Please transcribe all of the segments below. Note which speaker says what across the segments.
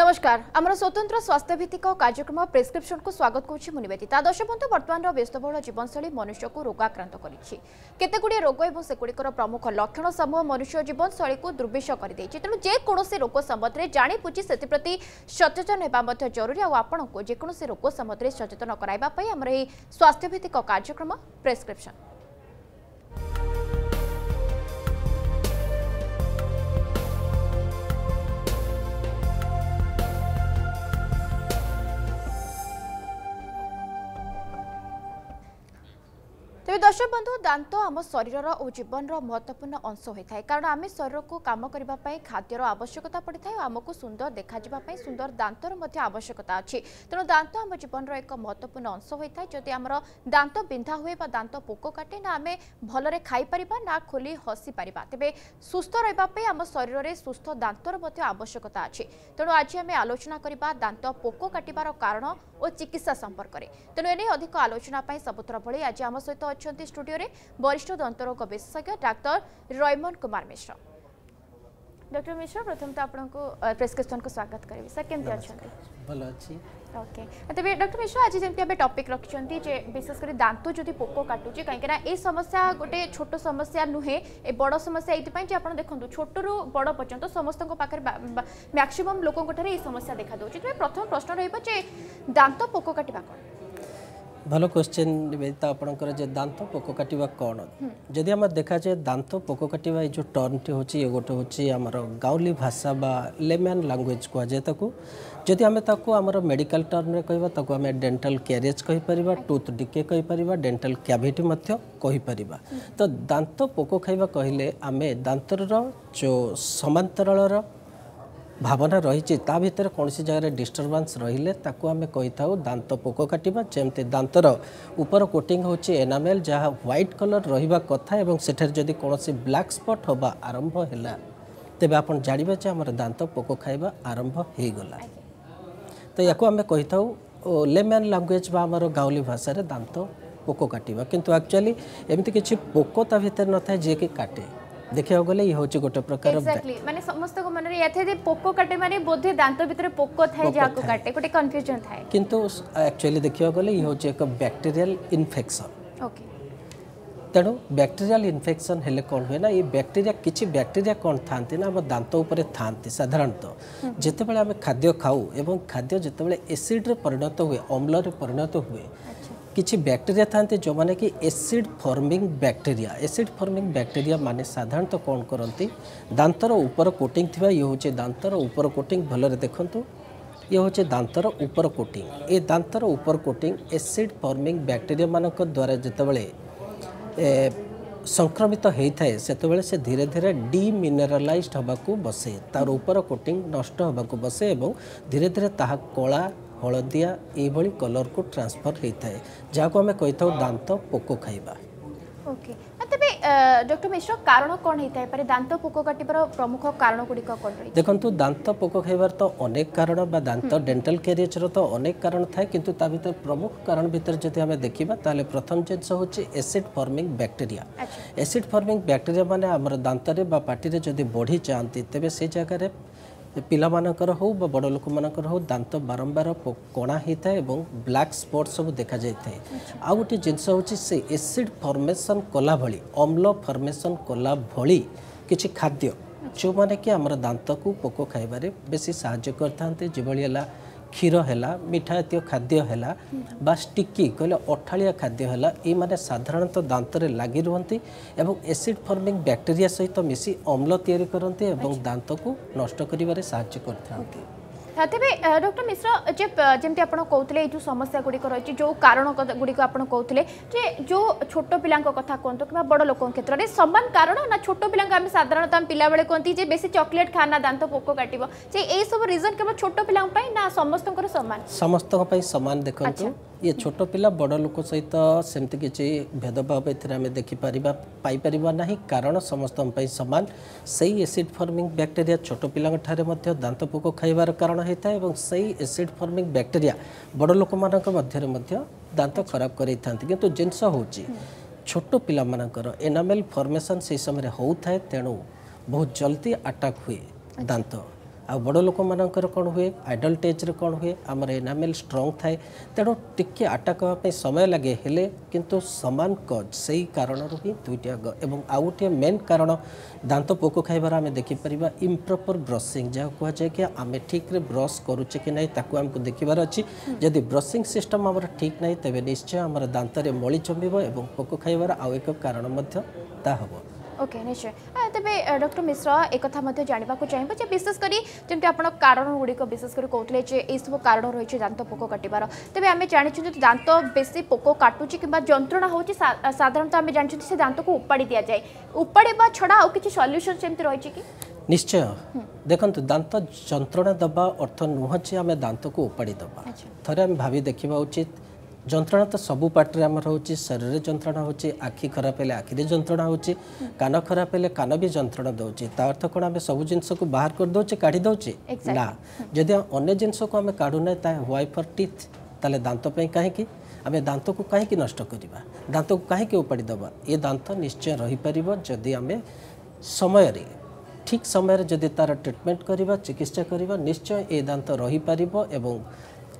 Speaker 1: নমস্কার আমার স্বতন্ত্র স্বাস্থ্যভিত্তিক কার্যক্রম প্রেসক্রিপশনকু স্বাগত করছি মু নিবেদিতা দর্শক বন্ধু বর্তমানর ব্যস্তবহুল জীবনশৈলী মানুষকে রোগাক্রান্ত করেছে কেতগুড়ি রোগ এবং সেগুড়ির প্রমুখ লক্ষণ সমূহ মানুষ জীবনশৈলীকে দুর্বিষ করে দিয়েছে তেমন যেকোনসি রোগ সম্বন্ধে জাঁপুঝি সেপ্রতি সচেতন হওয়া জরুরি আপনার যেকোনসি রোগ সম্বন্ধে সচেতন করাইবা আমার এই স্বাস্থ্যভিত্তিক কার্যক্রম প্রেসক্রিপশন ତେବେ ଦର୍ଶକ ବନ୍ଧୁ ଦାନ୍ତ ଆମ ଶରୀରର ଓ ଜୀବନର ମହତ୍ୱପୂର୍ଣ୍ଣ ଅଂଶ ହୋଇଥାଏ କାରଣ ଆମେ ଶରୀରକୁ କାମ କରିବା ପାଇଁ ଖାଦ୍ୟର ଆବଶ୍ୟକତା ପଡ଼ିଥାଏ ଓ ଆମକୁ ସୁନ୍ଦର ଦେଖାଯିବା ପାଇଁ ସୁନ୍ଦର ଦାନ୍ତର ମଧ୍ୟ ଆବଶ୍ୟକତା ଅଛି ତେଣୁ ଦାନ୍ତ ଆମ ଜୀବନର ଏକ ମହତ୍ୱପୂର୍ଣ୍ଣ ଅଂଶ ହୋଇଥାଏ ଯଦି ଆମର ଦାନ୍ତ ବିନ୍ଧା ହୁଏ ବା ଦାନ୍ତ ପୋକ କାଟେ ନା ଆମେ ଭଲରେ ଖାଇପାରିବା ନା ଖୋଲି ହସିପାରିବା ତେବେ ସୁସ୍ଥ ରହିବା ପାଇଁ ଆମ ଶରୀରରେ ସୁସ୍ଥ ଦାନ୍ତର ମଧ୍ୟ ଆବଶ୍ୟକତା ଅଛି ତେଣୁ ଆଜି ଆମେ ଆଲୋଚନା କରିବା ଦାନ୍ତ ପୋକ କାଟିବାର କାରଣ ଓ ଚିକିତ୍ସା ସମ୍ପର୍କରେ ତେଣୁ ଏ ନେଇ ଅଧିକ ଆଲୋଚନା ପାଇଁ ସବୁଥର ଭଳି ଆଜି ଆମ ସହିତ অনেক স্টুডিওরে বরিষ্ঠ দন্তরোগ বিশেষজ্ঞ ডাক্তার রয়মন কুমার মিশ্র ডক্টর মিশ্র প্রথম তো আপনার প্রেসক্রিপশন কু স্বাগত করবি স্যার কেমতি অনেক ভালো অছি ওকে তবে ডক্টর মিশ্র আজ যেমন আমি টপিক রাখছেন যে বিশেষ করে দাঁত যদি পোক কাটুচি কিনা এই সমস্যা গোটে ছোট সমস্যা নুহে এ বড় সমস্যা এইপাই যে আপনার দেখুন ছোটরু বড় পর্যন্ত সমস্ত পাখে ম্যাক্সিমম লোকঠার এই সমস্যা দেখা দেওয়া প্রথম প্রশ্ন রহব যে দাঁত পোক কাটা কোণ
Speaker 2: ভালো কোশ্চেন নিবেদিতা আপনার যে দাঁত পোক কাটা কণ যদি আমার দেখা যায় দাঁত পোক কাটা এই যে টর্নটি হচ্ছে ইয়ে গোটে হচ্ছে আমার গাউলি ভাষা বা লেম্যান ল্যাঙ্গুয়েজ কুযায় তাকে যদি আমি তাকে আমার মেডিকাল টর্মে কহবা তাকে আমি ডেটাল ক্যারিজ কইপারিবা টুথ ডিকে কইপারিবা ডেটাল ক্যাভিটি মধ্যে তো দাঁত পোক খাইবা কহিলে আমি দাঁতর যে সমান্তরাল ଭାବନା ରହିଛି ତା ଭିତରେ କୌଣସି ଜାଗାରେ ଡିଷ୍ଟର୍ବାନ୍ସ ରହିଲେ ତାକୁ ଆମେ କହିଥାଉ ଦାନ୍ତ ପୋକ କାଟିବା ଯେମିତି ଦାନ୍ତର ଉପର କୋଟିଂ ହେଉଛି ଏନାମେଲ୍ ଯାହା ହ୍ୱାଇଟ୍ କଲର୍ ରହିବା କଥା ଏବଂ ସେଠାରେ ଯଦି କୌଣସି ବ୍ଲାକ୍ ସ୍ପଟ୍ ହେବା ଆରମ୍ଭ ହେଲା ତେବେ ଆପଣ ଜାଣିବେ ଯେ ଆମର ଦାନ୍ତ ପୋକ ଖାଇବା ଆରମ୍ଭ ହୋଇଗଲା ତ ୟାକୁ ଆମେ କହିଥାଉ ଲେମ୍ୟାନ୍ ଲାଙ୍ଗୁଏଜ୍ ବା ଆମର ଗାଉଁଲି ଭାଷାରେ ଦାନ୍ତ ପୋକ କାଟିବା କିନ୍ତୁ ଆକ୍ଚୁଆଲି ଏମିତି କିଛି ପୋକ ତା ଭିତରେ ନଥାଏ ଯିଏକି କାଟେ ଦେଖିବାକୁ ଗଲେ ଇଏ ହେଉଛି ଗୋଟେ ପ୍ରକାର
Speaker 1: ମାନେ ସମସ୍ତଙ୍କ ମନରେ ଏହା ଥାଏ ଯେ ପୋକ କାଟେ ମାନେ ବୋଧେ ଦାନ୍ତ ଭିତରେ ପୋକ ଥାଏ ଯାହାକୁ କାଟେ ଗୋଟେ କନଫ୍ୟୁଜନ ଥାଏ
Speaker 2: କିନ୍ତୁ ଆକ୍ଚୁଆଲି ଦେଖିବାକୁ ଗଲେ ଇଏ ହେଉଛି ଏକ ବ୍ୟାକ୍ଟେରିଆଲ ଇନଫେକ୍ସନ୍ ଓକେ ତେଣୁ ବ୍ୟାକ୍ଟେରିଆଲ ଇନଫେକ୍ସନ୍ ହେଲେ କ'ଣ ହୁଏ ନା ଏଇ ବ୍ୟାକ୍ଟେରିଆ କିଛି ବ୍ୟାକ୍ଟେରିଆ କ'ଣ ଥାନ୍ତି ନା ଆମ ଦାନ୍ତ ଉପରେ ଥାନ୍ତି ସାଧାରଣତଃ ଯେତେବେଳେ ଆମେ ଖାଦ୍ୟ ଖାଉ ଏବଂ ଖାଦ୍ୟ ଯେତେବେଳେ ଏସିଡ଼ରେ ପରିଣତ ହୁଏ ଅମ୍ଳରେ ପରିଣତ ହୁଏ କିଛି ବ୍ୟାକ୍ଟେରିଆ ଥାନ୍ତି ଯେଉଁମାନେ କି acid forming bacteria acid forming bacteria ମାନେ ସାଧାରଣତଃ କ'ଣ କରନ୍ତି ଦାନ୍ତର ଉପର କୋଟିଂ ଥିବା ଇଏ ହେଉଛି ଦାନ୍ତର ଉପର କୋଟିଂ ଭଲରେ ଦେଖନ୍ତୁ ଇଏ ହେଉଛି ଦାନ୍ତର ଉପର କୋଟିଂ ଏ ଦାନ୍ତର ଉପର କୋଟିଂ ଏସିଡ଼୍ ଫର୍ମିଂ ବ୍ୟାକ୍ଟେରିଆମାନଙ୍କ ଦ୍ୱାରା ଯେତେବେଳେ ସଂକ୍ରମିତ ହୋଇଥାଏ ସେତେବେଳେ ସେ ଧୀରେ ଧୀରେ ଡିମିନେରାଲାଇଜ୍ଡ ହେବାକୁ ବସେ ତା'ର ଉପର କୋଟିଂ ନଷ୍ଟ ହେବାକୁ ବସେ ଏବଂ ଧୀରେ ଧୀରେ ତାହା କଳା ହଳଦିଆ ଏଇଭଳି କଲର୍କୁ ଟ୍ରାନ୍ସଫର୍ ହୋଇଥାଏ ଯାହାକୁ ଆମେ କହିଥାଉ ଦାନ୍ତ ପୋକ ଖାଇବା
Speaker 1: ଓକେ ତେବେ ଡକ୍ଟର ମିଶ୍ର କାରଣ କ'ଣ ହେଇଥାଇପାରେ ଦାନ୍ତ ପୋକ କାଟିବାର ପ୍ରମୁଖ କାରଣ ଗୁଡ଼ିକ କ'ଣ ରହିଛି
Speaker 2: ଦେଖନ୍ତୁ ଦାନ୍ତ ପୋକ ଖାଇବାର ତ ଅନେକ କାରଣ ବା ଦାନ୍ତ ଡେଣ୍ଟାଲ କ୍ୟାରିଏଜର ତ ଅନେକ କାରଣ ଥାଏ କିନ୍ତୁ ତା ଭିତରେ ପ୍ରମୁଖ କାରଣ ଭିତରେ ଯଦି ଆମେ ଦେଖିବା ତାହେଲେ ପ୍ରଥମ ଜିନିଷ ହେଉଛି acid forming bacteria acid forming bacteria ମାନେ ଆମର ଦାନ୍ତରେ ବା ପାଟିରେ ଯଦି ବଢ଼ି ଯାଆନ୍ତି ତେବେ ସେ ଜାଗାରେ ପିଲାମାନଙ୍କର ହେଉ ବା ବଡ଼ ଲୋକମାନଙ୍କର ହେଉ ଦାନ୍ତ ବାରମ୍ବାର କଣା ହୋଇଥାଏ ଏବଂ ବ୍ଲାକ୍ ସ୍ପଟ୍ ସବୁ ଦେଖାଯାଇଥାଏ ଆଉ ଗୋଟେ ଜିନିଷ ହେଉଛି ସେ ଏସିଡ଼୍ ଫର୍ମେସନ୍ କଲା ଭଳି ଅମ୍ଳ ଫର୍ମେସନ୍ କଲା ଭଳି କିଛି ଖାଦ୍ୟ ଯେଉଁମାନେ କି ଆମର ଦାନ୍ତକୁ ପୋକ ଖାଇବାରେ ବେଶୀ ସାହାଯ୍ୟ କରିଥାନ୍ତି ଯେଭଳି ହେଲା କ୍ଷୀର ହେଲା ମିଠା ଜାତୀୟ ଖାଦ୍ୟ ହେଲା ବା ଷ୍ଟିକି କହିଲେ ଅଠାଳିଆ ଖାଦ୍ୟ ହେଲା ଏଇମାନେ ସାଧାରଣତଃ ଦାନ୍ତରେ ଲାଗି ରୁହନ୍ତି ଏବଂ ଏସିଡ୍ ଫର୍ମିଂ ବ୍ୟାକ୍ଟେରିଆ ସହିତ ମିଶି ଅମ୍ଳ ତିଆରି କରନ୍ତି ଏବଂ ଦାନ୍ତକୁ ନଷ୍ଟ କରିବାରେ ସାହାଯ୍ୟ କରିଥାନ୍ତି
Speaker 1: ତେବେ ଡକ୍ଟର ମିଶ୍ର ଯେ ଯେମିତି ଆପଣ କହୁଥିଲେ ଏଇ ଯେଉଁ ସମସ୍ୟା ଗୁଡ଼ିକ ରହିଛି ଯେଉଁ କାରଣ ଗୁଡ଼ିକ ଆପଣ କହୁଥିଲେ ଯେ ଯେଉଁ ଛୋଟ ପିଲାଙ୍କ କଥା କୁହନ୍ତୁ କିମ୍ବା ବଡ଼ ଲୋକଙ୍କ କ୍ଷେତ୍ରରେ ସମାନ କାରଣ ନା ଛୋଟ ପିଲାଙ୍କୁ ଆମେ ସାଧାରଣତଃ ଆମେ ପିଲାବେଳେ କୁହନ୍ତି ଯେ ବେଶୀ ଚକୋଲେଟ୍ ଖାନା ଦାନ୍ତ ପୋକ କାଟିବ ଯେ ଏଇସବୁ ରିଜନ୍ କେବଳ ଛୋଟ ପିଲାଙ୍କ ପାଇଁ ନା ସମସ୍ତଙ୍କର ସମାନ ସମସ୍ତଙ୍କ
Speaker 2: ପାଇଁ ସମାନ ଦେଖନ୍ତୁ ଇଏ ଛୋଟ ପିଲା ବଡ଼ ଲୋକ ସହିତ ସେମିତି କିଛି ଭେଦଭାବ ଏଥିରେ ଆମେ ଦେଖିପାରିବା ପାଇପାରିବା ନାହିଁ କାରଣ ସମସ୍ତଙ୍କ ପାଇଁ ସମାନ ସେଇ ଏସିଡ୍ ଫର୍ମିଂ ବ୍ୟାକ୍ଟେରିଆ ଛୋଟ ପିଲାଙ୍କ ଠାରେ ମଧ୍ୟ ଦାନ୍ତ ପୋକ ଖାଇବାର କାରଣ ହୋଇଥାଏ ଏବଂ ସେଇ ଏସିଡ୍ ଫର୍ମିଂ ବ୍ୟାକ୍ଟେରିଆ ବଡ଼ ଲୋକମାନଙ୍କ ମଧ୍ୟରେ ମଧ୍ୟ ଦାନ୍ତ ଖରାପ କରେଇଥାନ୍ତି କିନ୍ତୁ ଜିନିଷ ହେଉଛି ଛୋଟ ପିଲାମାନଙ୍କର ଏନାମେଲ୍ ଫର୍ମେସନ୍ ସେହି ସମୟରେ ହେଉଥାଏ ତେଣୁ ବହୁତ ଜଲ୍ଦି ଆଟାକ୍ ହୁଏ ଦାନ୍ତ ଆଉ ବଡ଼ ଲୋକମାନଙ୍କର କ'ଣ ହୁଏ ଏଜ୍ରେ କ'ଣ ହୁଏ ଆମର ଏନାମେଲ୍ ଷ୍ଟ୍ରଙ୍ଗ୍ ଥାଏ ତେଣୁ ଟିକିଏ ଆଟାକ୍ ହେବା ପାଇଁ ସମୟ ଲାଗେ ହେଲେ କିନ୍ତୁ ସମାନ କଜ୍ ସେଇ କାରଣରୁ ହିଁ ଦୁଇଟି ଆଗ ଏବଂ ଆଉ ଗୋଟିଏ ମେନ୍ କାରଣ ଦାନ୍ତ ପୋକ ଖାଇବାର ଆମେ ଦେଖିପାରିବା ଇମ୍ପ୍ରପର୍ ବ୍ରସିଂ ଯାହାକୁ କୁହାଯାଏ କି ଆମେ ଠିକ୍ରେ ବ୍ରସ୍ କରୁଛେ କି ନାହିଁ ତାକୁ ଆମକୁ ଦେଖିବାର ଅଛି ଯଦି ବ୍ରସିଂ ସିଷ୍ଟମ୍ ଆମର ଠିକ୍ ନାହିଁ ତେବେ ନିଶ୍ଚୟ ଆମର ଦାନ୍ତରେ ମଳି ଜମିବ ଏବଂ ପୋକ ଖାଇବାର ଆଉ ଏକ କାରଣ ମଧ୍ୟ ତାହା ହେବ
Speaker 1: ওকে নিশ্চয় তেবে ডক্টর মিশ্র একথা মধ্যে জাঁয়া চাইব যে বিশেষ করে যেমন আপনার কারণগুড়ি বিশেষ করে কৌলে যে এইসব কারণ রয়েছে দাঁত পোক কাটবার তেবে আমি জাঁচু যে দাঁত বেশি পোক কাটুচি কিংবা যন্ত্রণা হচ্ছে সাধারণত আমি জাঁচু সে দাঁতকে উপাড়ি দিয়া যায় উপাড়া ছড়া আর কিছু সল্যুসন সেমতি রয়েছে কি
Speaker 2: নিশ্চয় ଦେଖନ୍ତୁ ଦାନ୍ତ ଯନ୍ତ୍ରଣା ଦେବା ଅର୍ଥ ନୁହଁ ଯେ ଆମେ ଦାନ୍ତକୁ ଉପାଡ଼ି ଦେବା ଥରେ ଆମେ ଭାବି ଦେଖିବା ଉଚିତ ଯନ୍ତ୍ରଣା ତ ସବୁ ପାର୍ଟରେ ଆମର ହେଉଛି ଶରୀରରେ ଯନ୍ତ୍ରଣା ହେଉଛି ଆଖି ଖରାପ ହେଲେ ଆଖିରେ ଯନ୍ତ୍ରଣା ହେଉଛି କାନ ଖରାପ ହେଲେ କାନ ବି ଯନ୍ତ୍ରଣା ଦେଉଛି ତା ଅର୍ଥ କ'ଣ ଆମେ ସବୁ ଜିନିଷକୁ ବାହାର କରିଦେଉଛେ କାଢ଼ି ଦେଉଛେ ନା ଯଦି ଅନ୍ୟ ଜିନିଷକୁ ଆମେ କାଢ଼ୁନାହିଁ ତାହା ହ୍ୱାଇ ଫର୍ ଟିଥ୍ ତାହେଲେ ଦାନ୍ତ ପାଇଁ କାହିଁକି ଆମେ ଦାନ୍ତକୁ କାହିଁକି ନଷ୍ଟ କରିବା ଦାନ୍ତକୁ କାହିଁକି ଉପାଡ଼ି ଦେବା ଏ ଦାନ୍ତ ନିଶ୍ଚୟ ରହିପାରିବ ଯଦି ଆମେ ସମୟରେ ଠିକ୍ ସମୟରେ ଯଦି ତା'ର ଟ୍ରିଟମେଣ୍ଟ କରିବା ଚିକିତ୍ସା କରିବା ନିଶ୍ଚୟ ଏ ଦାନ୍ତ ରହିପାରିବ ଏବଂ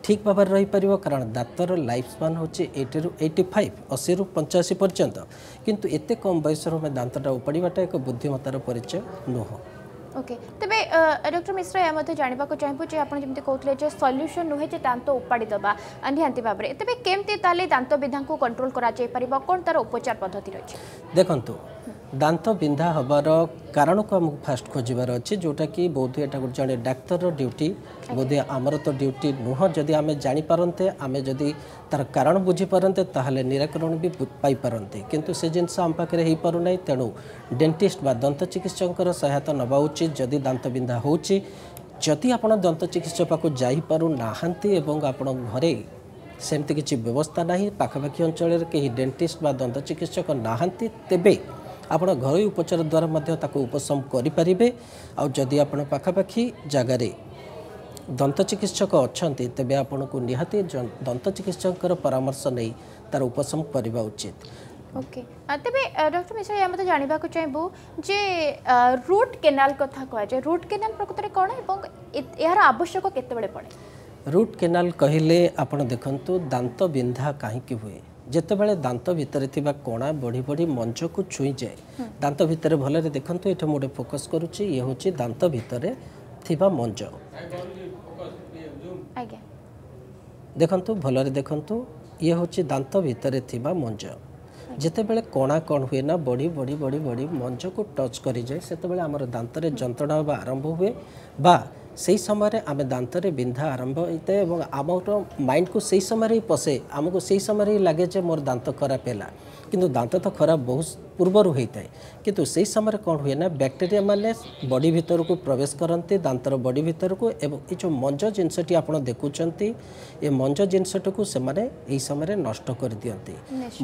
Speaker 2: ଠିକ୍ ଭାବରେ ରହିପାରିବ କାରଣ ଦାନ୍ତର ଲାଇଫ୍ ସ୍ପାନ୍ ହେଉଛି ଏଇଟିରୁ ଏଇଟି ଫାଇଭ୍ রু ପଞ୍ଚାଅଶୀ ପର୍ଯ୍ୟନ୍ତ କିନ୍ତୁ ଏତେ କମ୍ ବୟସରୁ আমি ଦାନ୍ତଟା ଉପାଡ଼ିବାଟା ଏକ বুদ্ধিমতার ପରିଚୟ ନୁହଁ
Speaker 1: ওকে তবে ডক্টর মিশ্র এ মধ্যে জাঁয়া চাহিবু যে আপনার যেমন কৌলে যে সল্যুশন নুহে যে দাঁত উপাড়ি দেওয়া নিহতি ভাবে তবে কেমতি তাহলে দাঁত বিধা কন্ট্রোল করা যাই পার কোণ তার উপচার পদ্ধতি রয়েছে
Speaker 2: দেখুন দাঁত বিন্ধা হবার কারণকে আমি ফার্স্ট খোঁজবার অছি কি বোধ এটা জন ডাক্তারর ডিউটি বোধে আমার তো ডিউটি নুহ যদি আমি জাঁপারতে আমি যদি তার কারণ বুঝিপারতে তাহলে নিরাকরণ বি পাইপারতে কিন্তু সে জিনিস আম পাখে হয়ে পু না তেমন ডেটিস্ট বা দন্ত চিকিৎসকর সহায়তা নেওয়া উচিত যদি দাঁত বিন্ধা হচ্ছে যদি আপনার দন্ত চিকিৎসক পাখ যাইপারু না এবং আপনার ঘরে সেমতি কিছু ব্যবস্থা না পাখাপাখি অঞ্চলের কে ডেটিস্ট বা দন্ত চিকিৎসক না তেবে ଆପଣ ଘରୋଇ ଉପଚାର ଦ୍ୱାରା ମଧ୍ୟ ତାକୁ ଉପଶମ କରିପାରିବେ ଆଉ ଯଦି ଆପଣ ପାଖାପାଖି ଜାଗାରେ ଦନ୍ତ ଚିକିତ୍ସକ ଅଛନ୍ତି ତେବେ ଆପଣଙ୍କୁ ନିହାତି ଦନ୍ତ ଚିକିତ୍ସକଙ୍କର ପରାମର୍ଶ ନେଇ ତା'ର ଉପଶମ କରିବା ଉଚିତ
Speaker 1: ওকে তবে ডক্টর মিশ্র আমি তো জাঁয়া চাইবু যে রুট কেনাল কথা কুযায় রুট কেনাল প্রকৃতরে কোণ এবং এর আবশ্যক কেতবে পড়ে
Speaker 2: রুট কেনাল কহিলে আপনার দেখুন দাঁত বিন্ধা কী হুয়ে ଯେତେବେଳେ ଦାନ୍ତ ଭିତରେ ଥିବା କଣା ବଢ଼ି ବଢ଼ି ମଞ୍ଚକୁ ଛୁଇଁଯାଏ ଦାନ୍ତ ଭିତରେ ଭଲରେ ଦେଖନ୍ତୁ ଏଠି ମୁଁ ଗୋଟେ ଫୋକସ୍ କରୁଛି ଇଏ ହେଉଛି ଦାନ୍ତ ଭିତରେ ଥିବା ମଞ୍ଚ ଦେଖନ୍ତୁ ଭଲରେ ଦେଖନ୍ତୁ ଇଏ ହେଉଛି ଦାନ୍ତ ଭିତରେ ଥିବା ମଞ୍ଚ ଯେତେବେଳେ କଣା କ'ଣ ହୁଏ ନା ବଢ଼ି ବଢ଼ି ବଢ଼ି ବଢ଼ି ମଞ୍ଚକୁ ଟଚ୍ କରିଯାଏ ସେତେବେଳେ ଆମର ଦାନ୍ତରେ ଯନ୍ତ୍ରଣା ହେବା ଆରମ୍ଭ ହୁଏ ବା ସେହି ସମୟରେ ଆମେ ଦାନ୍ତରେ ବିନ୍ଧା ଆରମ୍ଭ ହୋଇଥାଏ ଏବଂ ଆମର ମାଇଣ୍ଡକୁ ସେହି ସମୟରେ ହିଁ ପଶେ ଆମକୁ ସେହି ସମୟରେ ହିଁ ଲାଗେ ଯେ ମୋର ଦାନ୍ତ ଖରାପ ହେଲା କିନ୍ତୁ ଦାନ୍ତ ତ ଖରାପ ବହୁତ ପୂର୍ବରୁ ହୋଇଥାଏ କିନ୍ତୁ ସେହି ସମୟରେ କ'ଣ ହୁଏ ନା ବ୍ୟାକ୍ଟେରିଆ ମାନେ ବଡି ଭିତରକୁ ପ୍ରବେଶ କରନ୍ତି ଦାନ୍ତର ବଡି ଭିତରକୁ ଏବଂ ଏ ଯେଉଁ ମଞ୍ଜ ଜିନିଷଟି ଆପଣ ଦେଖୁଛନ୍ତି ଏ ମଞ୍ଜ ଜିନିଷଟିକୁ ସେମାନେ ଏହି ସମୟରେ ନଷ୍ଟ କରିଦିଅନ୍ତି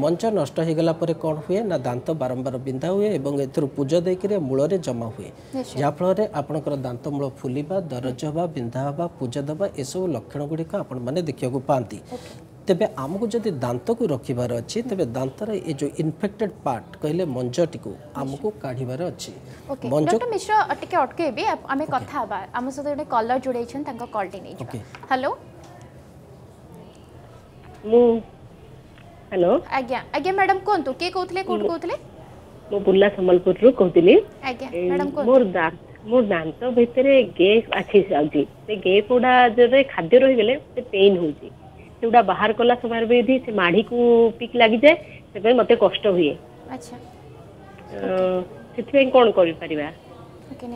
Speaker 2: ମଞ୍ଜ ନଷ୍ଟ ହୋଇଗଲା ପରେ କ'ଣ ହୁଏ ନା ଦାନ୍ତ ବାରମ୍ବାର ବିନ୍ଧା ହୁଏ ଏବଂ ଏଥିରୁ ପୂଜ ଦେଇକରି ମୂଳରେ ଜମା ହୁଏ ଯାହାଫଳରେ ଆପଣଙ୍କର ଦାନ୍ତ ମୂଳ ଫୁଲିବା ଦରଜ ହେବା ବିନ୍ଧା ହେବା ପୂଜା ଦେବା ଏସବୁ ଲକ୍ଷଣ ଗୁଡ଼ିକ ଆପଣମାନେ ଦେଖିବାକୁ ପାଆନ୍ତି ତେବେ ଆମକୁ ଯଦି ଦାନ୍ତକୁ ରଖିବାର ଅଛି ତେବେ ଦାନ୍ତର ଏ ଯେଉଁ ଇନଫେକ୍ଟେଡ୍ ପାର୍ଟ କହିଲେ ମଞ୍ଜଟିକୁ ଆମକୁ କାଢ଼ିବାର ଅଛି
Speaker 1: ମଞ୍ଜ ମିଶ୍ର ଟିକେ ଅଟକେଇବି ଆମେ କଥା ହେବା ଆମ ସହିତ ଗୋଟେ କଲର୍ ଯୋଡ଼େଇଛନ୍ତି ତାଙ୍କ କଲ୍ଟି ନେଇଯିବା ହ୍ୟାଲୋ ମୁଁ ହ୍ୟାଲୋ ଆଜ୍ଞା ଆଜ୍ଞା ମ୍ୟାଡ଼ାମ୍ କୁହନ୍ତୁ କିଏ କହୁଥିଲେ କୋଉଠୁ କହୁଥିଲେ
Speaker 2: ମୁଁ ବୁର୍ଲା ସମ୍ବଲପୁରରୁ କହୁଥିଲି
Speaker 1: ଆଜ୍ଞା ମ୍ୟାଡ଼ାମ୍
Speaker 2: ମୋର ଦାନ୍ତ ମୋ ଦାନ୍ତ ଭିତରେ ଗେପ୍ ଆଛି ଯାଉଛି ସେ ଗେପ୍ ଗୁଡ଼ା ଯେବେ ଖାଦ୍ୟ ରହିଗଲେ ସେ ପେନ୍ ହେଉଛି
Speaker 1: ସେଗୁଡ଼ା ବାହାର କଲା ସମୟରେ ବି ଯଦି ସେ ମାଢ଼ିକୁ ପିକ୍ ଲାଗିଯାଏ ସେଥିପାଇଁ ମୋତେ କଷ୍ଟ ହୁଏ ସେଥିପାଇଁ କ'ଣ କରିପାରିବା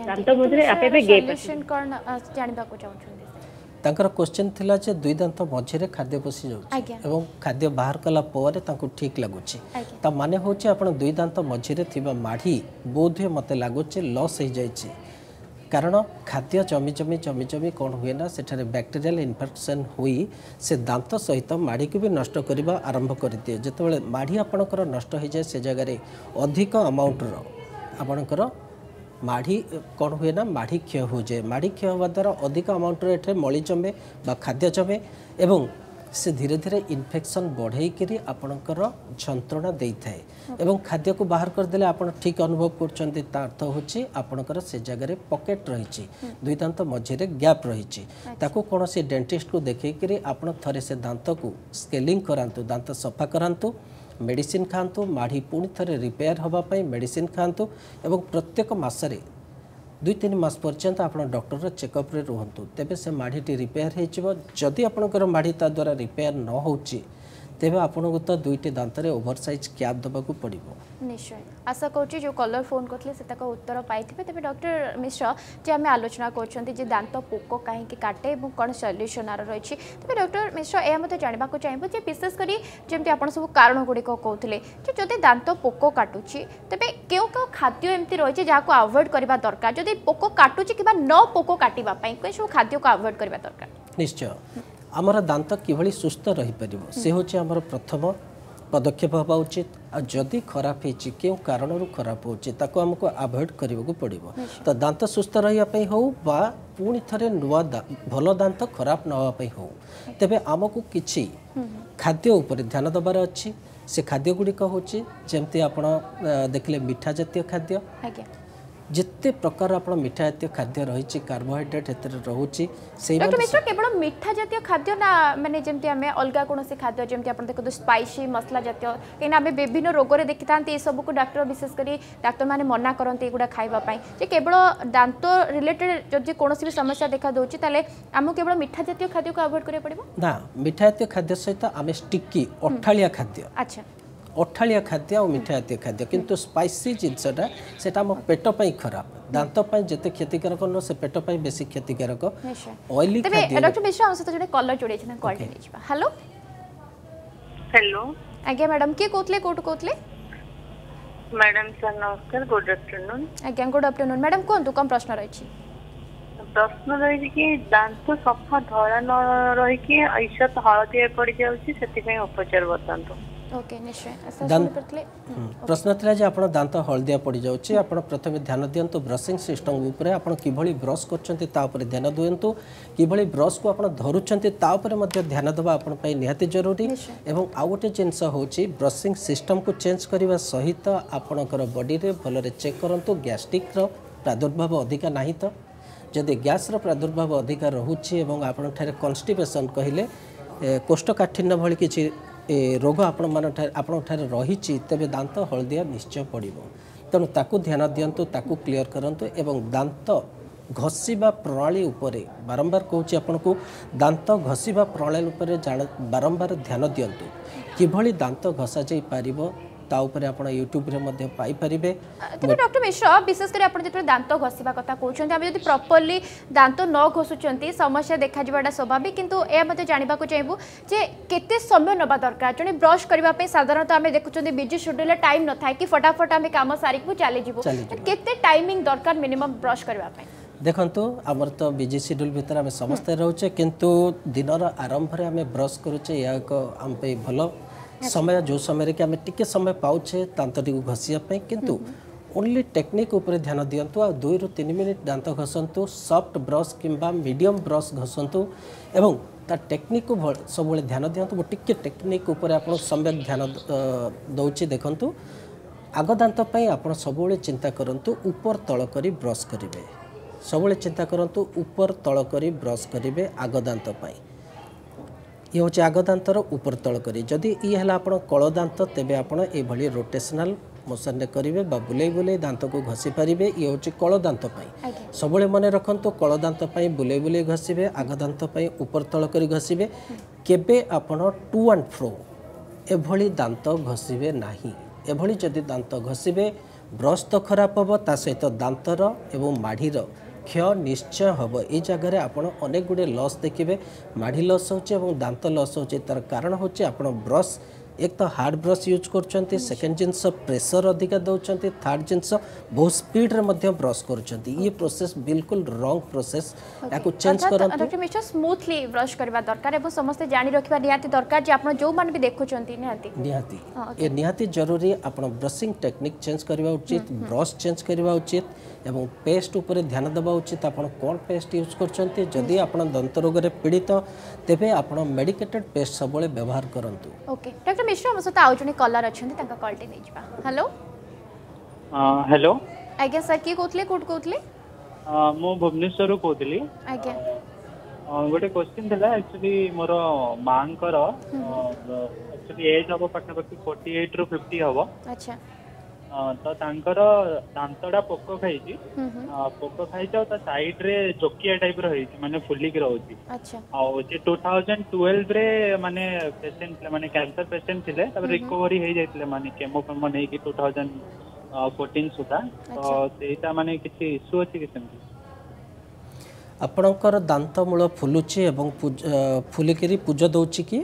Speaker 1: ଦାନ୍ତ ମଝିରେ ଆପେ ଆପେ ଗେପ୍ ଜାଣିବାକୁ ଚାହୁଁଛନ୍ତି
Speaker 2: ତାଙ୍କର କ୍ୱେଶ୍ଚିନ୍ ଥିଲା ଯେ ଦୁଇ ଦାନ୍ତ ମଝିରେ ଖାଦ୍ୟ ପଶିଯାଉଛି ଯାଉଛି ଏବଂ ଖାଦ୍ୟ ବାହାର କଲା ପରେ ତାଙ୍କୁ ଠିକ୍ ଲାଗୁଛି ତା ମାନେ ହେଉଛି ଆପଣ ଦୁଇ ଦାନ୍ତ ମଝିରେ ଥିବା ମାଢ଼ି ବୋଧହୁଏ ମୋତେ ଲାଗୁଛି ଲସ୍ ହେଇଯାଇଛି କାରଣ ଖାଦ୍ୟ ଚମି ଚମି ଚମି ଚମି କ'ଣ ହୁଏ ନା ସେଠାରେ ବ୍ୟାକ୍ଟେରିଆଲ୍ ଇନଫେକ୍ସନ୍ ହୋଇ ସେ ଦାନ୍ତ ସହିତ ମାଢ଼ିକୁ ବି ନଷ୍ଟ କରିବା ଆରମ୍ଭ କରିଦିଏ ଯେତେବେଳେ ମାଢ଼ି ଆପଣଙ୍କର ନଷ୍ଟ ହୋଇଯାଏ ସେ ଜାଗାରେ ଅଧିକ ଆମାଉଣ୍ଟର ଆପଣଙ୍କର ମାଢ଼ି କ'ଣ ହୁଏ ନା ମାଢ଼ି କ୍ଷୟ ହୋଇଯାଏ ମାଢ଼ି କ୍ଷୟ ହେବା ଦ୍ୱାରା ଅଧିକ ଆମାଉଣ୍ଟର ଏଠାରେ ମଳି ଚମେ ବା ଖାଦ୍ୟ ଚମେ ଏବଂ সে ধীরে ধীরে ইনফেকশন বড়াইকি আপনার যন্ত্রণা দিয়ে এবং খাদ্যক বাহার করেদেলে আপনার ঠিক অনুভব করছেন তা অর্থ হচ্ছে আপনার সে জায়গায় পকেট রয়েছে দুই দাঁত মঝিরে গ্যাপ রয়েছে তাকে কোণী ডেটিস্ট কু দেখাইকি আপনার থরে সে দাঁতকু স্কেলিং করাতু দাঁত সফা করাতু মেডিসিন খাঁতু মাড়ি পুঁ রিপেয়ার হওয়া মেডিসিন খাঁতু এবং প্রত্যেক মাসে ଦୁଇ ତିନି ମାସ ପର୍ଯ୍ୟନ୍ତ ଆପଣ ଡକ୍ଟରର ଚେକଅପ୍ରେ ରୁହନ୍ତୁ ତେବେ ସେ ମାଢ଼ିଟି ରିପେୟାର ହୋଇଯିବ ଯଦି ଆପଣଙ୍କର ମାଢ଼ି ତା ଦ୍ୱାରା ରିପେୟାର ନ ହେଉଛି ତେବେ ଆପଣଙ୍କୁ তো দুইটি ଦାନ୍ତରେ ଓଭର ସାଇଜ୍ କ୍ୟାପ୍ ଦେବାକୁ ପଡ଼ିବ
Speaker 1: নিশ্চয় আশা করছি যে কলর ফোন করলে সে তাকে উত্তর পাই তবে ডক্টর মিশ্র যে আমি আলোচনা করছেন যে দাঁত পোক কী কাটে এবং কোণ সল্যুসন আর রয়েছে তবে ডক্টর মিশ্র এ মধ্যে জাঁয়া চাইব যে বিশেষ করে যেমন আপনার সব কারণ কারণগুড়ি কৌলে যে যদি দাঁত পোক কাটুচি তবে কেউ কেউ খাদ্য এমতি রয়েছে যা আভয়েড করা দরকার যদি পোক কাটুচি কিংবা ন পোক কাটা সব খাদ্যকে আভয়েড করা দরকার
Speaker 2: নিশ্চয় ଆମର ଦାନ୍ତ କିଭଳି ସୁସ୍ଥ ରହିପାରିବ ସେ ହେଉଛି ଆମର ପ୍ରଥମ ପଦକ୍ଷେପ ହେବା ଉଚିତ ଆଉ ଯଦି ଖରାପ ହେଇଛି କେଉଁ କାରଣରୁ ଖରାପ ହେଉଛି ତାକୁ ଆମକୁ ଆଭଏଡ଼ କରିବାକୁ ପଡ଼ିବ ତ ଦାନ୍ତ ସୁସ୍ଥ ରହିବା ପାଇଁ ହେଉ ବା ପୁଣି ଥରେ ନୂଆ ଭଲ ଦାନ୍ତ ଖରାପ ନ ହେବା ପାଇଁ ହେଉ ତେବେ ଆମକୁ କିଛି ଖାଦ୍ୟ ଉପରେ ଧ୍ୟାନ ଦେବାର ଅଛି ସେ ଖାଦ୍ୟଗୁଡ଼ିକ ହେଉଛି ଯେମିତି ଆପଣ ଦେଖିଲେ ମିଠା ଜାତୀୟ ଖାଦ୍ୟ ଯେତେ ପ୍ରକାର ଆପଣ ମିଠା ଜାତୀୟ ଖାଦ୍ୟ ରହିଛି କାର୍ବୋହାଇଡ୍ରେଟ୍ ସେଥିରେ ରହୁଛି ସେଇଭଳି
Speaker 1: କେବଳ ମିଠା ଜାତୀୟ ଖାଦ୍ୟ ନା ମାନେ ଯେମିତି ଆମେ ଅଲଗା କୌଣସି ଖାଦ୍ୟ ଯେମିତି ଆପଣ ଦେଖନ୍ତୁ ସ୍ପାଇସି ମସଲା ଜାତୀୟ କାହିଁକିନା ଆମେ ବିଭିନ୍ନ ରୋଗରେ ଦେଖିଥାନ୍ତି ଏସବୁକୁ ଡାକ୍ତର ବିଶେଷ କରି ଡାକ୍ତରମାନେ ମନା କରନ୍ତି ଏଗୁଡ଼ା ଖାଇବା ପାଇଁ ଯେ କେବଳ ଦାନ୍ତ ରିଲେଟେଡ୍ ଯଦି କୌଣସି ବି ସମସ୍ୟା ଦେଖାଦେଉଛି ତାହେଲେ ଆମକୁ କେବଳ ମିଠା ଜାତୀୟ ଖାଦ୍ୟକୁ ଆଭଏଡ୍ କରିବାକୁ ପଡ଼ିବ
Speaker 2: ନା ମିଠା ଜାତୀୟ ଖାଦ୍ୟ ସହିତ ଆମେ ଷ୍ଟିକି ଅଠାଳିଆ ଖାଦ୍ୟ ଆଚ୍ଛା ଅଠାଳିଆ ଖାଦ୍ୟ ଆଉ ମିଠା ଜାତୀୟ ଖାଦ୍ୟ କିନ୍ତୁ ସ୍ପାଇସି ଜିନିଷଟା ସେଟା ଆମ ପେଟ ପାଇଁ ଖରାପ ଦାନ୍ତ ପାଇଁ ଯେତେ କ୍ଷତିକାରକ ନୁହଁ ସେ ପେଟ ପାଇଁ ବେଶୀ କ୍ଷତିକାରକ ଅଏଲି ଖାଦ୍ୟ ଡକ୍ଟର
Speaker 1: ମିଶ୍ର ଆମ ସହିତ ଜଣେ କଲର ଯୋଡ଼ି ଅଛନ୍ତି କଲ୍ ନେଇଯିବା ହ୍ୟାଲୋ ହ୍ୟାଲୋ ଆଜ୍ଞା ମ୍ୟାଡ଼ାମ୍ କିଏ କହୁଥିଲେ କୋଉଠୁ କହୁଥିଲେ ମ୍ୟାଡ଼ାମ୍ ସାର୍ ନମସ୍କାର ଗୁଡ୍ ଆଫ୍ଟରନୁନ୍ ଆଜ୍ଞା ଗୁଡ୍ ଆଫ୍ଟରନୁନ୍ ମ୍ୟାଡ଼ାମ୍ କୁହନ୍ତୁ କ'ଣ ପ୍ରଶ୍ନ ରହିଛି প্রশ্ন রয়েছে কি দাঁত সফা ধরা ন রহিকি ঐষধ হলদিয়া পড়ি যাচ্ছে সেপাই উপচার বতান্তু ઓકે નિશ્ચય દાંત
Speaker 2: પ્રશ્ન થિલા જે આપણ દાંત હળદિયા પડી જાઉચી આપણ પ્રથમે ધ્યાન દિયંતુ બ્રશિંગ સિસ્ટમ ઉપરે આપણ કિભળી બ્રશ કરછંતી તા ઉપર ધ્યાન દિયંતુ કિભળી બ્રશ કો આપણ ધરુછંતી તા ઉપર મધ્ય ધ્યાન દવા આપણ પાઈ નિહાતી જરૂરી એવં આઉ ગોટે જિનિષ હોઉચી બ્રશિંગ સિસ્ટમ કુ ચેન્જ કરવા સહિત આપણଙ୍କର બોડીରେ ଭଲରେ ଚେକ୍ କରନ୍ତୁ ଗ୍ୟାଷ୍ଟ୍ରିକ୍ର ପ୍ରାଦୁର୍ଭାବ ଅଧିକା ନାହିଁ ତ ଯଦି ଗ୍ୟାସ୍ର ପ୍ରାଦୁର୍ଭାବ ଅଧିକା ରହୁଛି ଏବଂ ଆପଣଙ୍କଠାରେ କନଷ୍ଟିପେସନ୍ କହିଲେ କୋଷ୍ଠକାଠିନ୍ୟ ଭଳି କିଛି ଏ ରୋଗ ଆପଣମାନଙ୍କଠାରେ ଆପଣଙ୍କଠାରେ ରହିଛି ତେବେ ଦାନ୍ତ ହଳଦିଆ ନିଶ୍ଚୟ ପଡ଼ିବ ତେଣୁ ତାକୁ ଧ୍ୟାନ ଦିଅନ୍ତୁ ତାକୁ କ୍ଲିଅର୍ କରନ୍ତୁ ଏବଂ ଦାନ୍ତ ଘଷିବା ପ୍ରଣାଳୀ ଉପରେ ବାରମ୍ବାର କହୁଛି ଆପଣଙ୍କୁ ଦାନ୍ତ ଘଷିବା ପ୍ରଣାଳୀ ଉପରେ ବାରମ୍ବାର ଧ୍ୟାନ ଦିଅନ୍ତୁ କିଭଳି ଦାନ୍ତ ଘଷାଯାଇପାରିବ তা উপরে আপনার ইউট্যুব্রে মধ্যে পাইপারে তবে
Speaker 1: ডক্টর মিশ্র বিশেষ করে আপনার যেত দাঁত ঘষিবা কথা কৌন আমি যদি প্রপরলি দাঁত ন ঘষুচার সমস্যা দেখা যাওয়াটা স্বাভাবিক কিন্তু এ জাঁয়া চাইবু যে কেতে সময় নেওয়া দরকার জনে ব্রশ করা সাধারণত আমি দেখুছেন বিজি সেড্যুলে টাইম নথায় কি ফটাফট আমি কাম সারিকু চালি যাবু কেতে টাইমিং দরকার মিনিমম ব্রশ করা
Speaker 2: ଦେଖନ୍ତୁ ଆମର ତ ବିଜି ସିଡ୍ୟୁଲ୍ ଭିତରେ ଆମେ ସମସ୍ତେ ରହୁଛେ କିନ୍ତୁ ଦିନର ଆରମ୍ଭରେ ଆମେ ବ୍ରସ୍ କରୁଛେ ଏହା ଏକ ଆମ ପାଇଁ ଭଲ ସମୟ ଯେଉଁ ସମୟରେ କି ଆମେ ଟିକେ ସମୟ ପାଉଛେ ଦାନ୍ତଟିକୁ ଘଷିବା ପାଇଁ କିନ୍ତୁ ଓନ୍ଲି ଟେକ୍ନିକ୍ ଉପରେ ଧ୍ୟାନ ଦିଅନ୍ତୁ ଆଉ ଦୁଇରୁ ତିନି ମିନିଟ୍ ଦାନ୍ତ ଘଷନ୍ତୁ ସଫ୍ଟ ବ୍ରଶ କିମ୍ବା ମିଡ଼ିୟମ୍ ବ୍ରଶ ଘଷନ୍ତୁ ଏବଂ ତା ଟେକ୍ନିକ୍କୁ ସବୁବେଳେ ଧ୍ୟାନ ଦିଅନ୍ତୁ ମୁଁ ଟିକିଏ ଟେକ୍ନିକ୍ ଉପରେ ଆପଣ ସମ୍ୟକ ଧ୍ୟାନ ଦେଉଛି ଦେଖନ୍ତୁ ଆଗ ଦାନ୍ତ ପାଇଁ ଆପଣ ସବୁବେଳେ ଚିନ୍ତା କରନ୍ତୁ ଉପର ତଳ କରି ବ୍ରଶ କରିବେ ସବୁବେଳେ ଚିନ୍ତା କରନ୍ତୁ ଉପର ତଳ କରି ବ୍ରଶ କରିବେ ଆଗ ଦାନ୍ତ ପାଇଁ ଇଏ ହେଉଛି ଆଗ ଦାନ୍ତର ଉପର ତଳ କରି ଯଦି ଇଏ ହେଲା ଆପଣ କଳ ଦାନ୍ତ ତେବେ ଆପଣ ଏଭଳି ରୋଟେସନାଲ୍ ମୋସନରେ କରିବେ ବା ବୁଲେଇ ବୁଲେଇ ଦାନ୍ତକୁ ଘଷି ପାରିବେ ଇଏ ହେଉଛି କଳ ଦାନ୍ତ ପାଇଁ ସବୁବେଳେ ମନେ ରଖନ୍ତୁ କଳ ଦାନ୍ତ ପାଇଁ ବୁଲେଇ ବୁଲେଇ ଘଷିବେ ଆଗ ଦାନ୍ତ ପାଇଁ ଉପର ତଳ କରି ଘଷିବେ କେବେ ଆପଣ ଟୁ ଆଣ୍ଡ ଫ୍ରୋ ଏଭଳି ଦାନ୍ତ ଘଷିବେ ନାହିଁ ଏଭଳି ଯଦି ଦାନ୍ତ ଘଷିବେ ବ୍ରସ୍ ତ ଖରାପ ହେବ ତା ସହିତ ଦାନ୍ତର ଏବଂ ମାଢ଼ିର क्षय निश्चय ହେବ ये ଜାଗାରେ ଆପଣ ଅନେକ ଗୁଡ଼ିଏ ଲସ୍ ଦେଖିବେ ମାଢ଼ି ଲସ୍ ହେଉଛି ଏବଂ ଦାନ୍ତ ଲସ୍ ହେଉଛି ତା'ର କାରଣ ହେଉଛି एक तो हार्ड ब्रश यूज कर सेकेंड जिनस प्रेसर अधिका दौरान थार्ड जिनस बहुत स्पीड्रे ब्रश कर ये प्रोसेस बिल्कुल रंग प्रोसेस या चेंज कर
Speaker 1: स्मूथली ब्रश करवा दरकार समस्त जानि रखिबा दरकार जो मान भी देखो
Speaker 2: जरूरी आपण ब्रशिंग टेक्निक चेंज करबा उचित ब्रश चेंज करबा उचित এবং পেস্ট উপরে ধ্যান দেওয়া উচিত আপনার কোণ পেস্ট ইউজ করছেন যদি আপনার দন্ত রোগের পীড়িত তেবে আপনার মেডিকেটেড পেস্ট সবুলে ব্যবহার করতু
Speaker 1: ওকে ডক্টর মিশ্র আমার সহ আউ জন কলার অনেক তাঁর কলটি নিয়ে যা হ্যালো হ্যালো আজ্ঞা স্যার কি কৌলে কোটি কৌলে
Speaker 2: মু ভুবনেশ্বর কৌলি আজ্ঞা ଗୋଟେ କୋଶ୍ଚିନ୍ ଥିଲା ଆକ୍ଚୁଆଲି ମୋର ମାଙ୍କର ଆକ୍ଚୁଆଲି ଏଜ୍ ହବ ପାଖାପାଖି ଫୋର୍ଟି ଏଇଟ୍ ରୁ ଫିଫ୍ଟି ହବ ଆଚ୍ଛା ତ ତାଙ୍କର ଦାନ୍ତଟା ପୋକ ଖାଇଛି ପୋକ ଖାଇଛି ଆଉ ତା ସାଇଡରେ ଚୋକିଆ ଟାଇପର ହେଇଛି ମାନେ ଫୁଲିକି ରହୁଛି ଆଉ ସେ ଟୁ ଥାଉଜେଣ୍ଡ ଟୁଏଲ୍ଭରେ ମାନେ ପେସେଣ୍ଟ ଥିଲେ ମାନେ କ୍ୟାନ୍ସର ପେସେଣ୍ଟ ଥିଲେ ତାପରେ ରିକଭରି ହେଇଯାଇଥିଲେ ମାନେ କେମୋ ଫେମୋ ନେଇକି ଟୁ ଥାଉଜେଣ୍ଡ ଫୋର୍ଟିନ୍ ସୁଦ୍ଧା ତ ସେଇଟା ମାନେ କିଛି ଇସ୍ୟୁ ଅଛି କି ସେମିତି ଆପଣଙ୍କର ଦାନ୍ତ ମୂଳ ଫୁଲୁଛି ଏବଂ ଫୁଲିକିରି ପୂଜ ଦଉଛି କି